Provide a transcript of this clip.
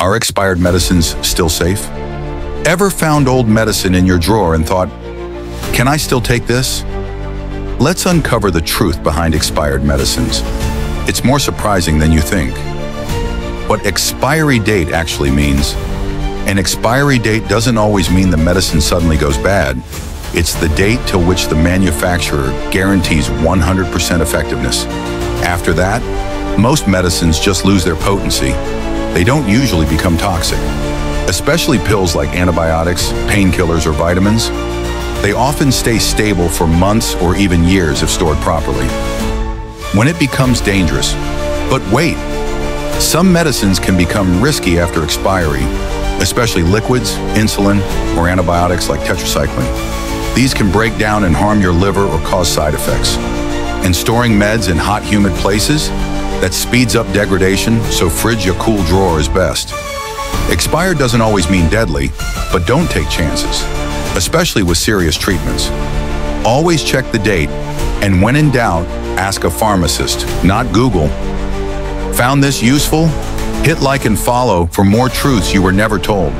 Are expired medicines still safe? Ever found old medicine in your drawer and thought, can I still take this? Let's uncover the truth behind expired medicines. It's more surprising than you think. What expiry date actually means, an expiry date doesn't always mean the medicine suddenly goes bad. It's the date till which the manufacturer guarantees 100% effectiveness. After that, most medicines just lose their potency. They don't usually become toxic. Especially pills like antibiotics, painkillers, or vitamins, they often stay stable for months or even years if stored properly. When it becomes dangerous, but wait, some medicines can become risky after expiry, especially liquids, insulin, or antibiotics like tetracycline. These can break down and harm your liver or cause side effects. And storing meds in hot, humid places, that speeds up degradation, so fridge your cool drawer is best. Expired doesn't always mean deadly, but don't take chances especially with serious treatments. Always check the date, and when in doubt, ask a pharmacist, not Google. Found this useful? Hit like and follow for more truths you were never told.